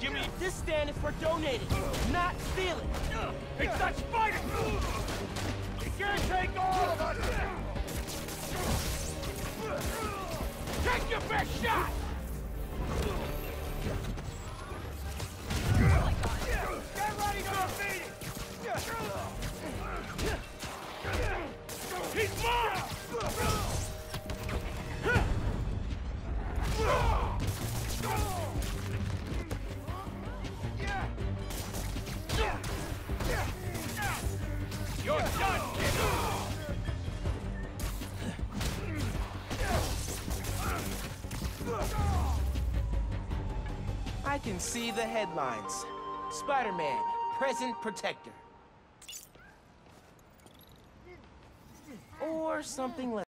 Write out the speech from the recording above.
Give me... This stand is for donating, not stealing. It's not spider! You can't take all of us! Take your best shot! Get ready! He's mine! I can see the headlines. Spider-Man, present protector. Or something less.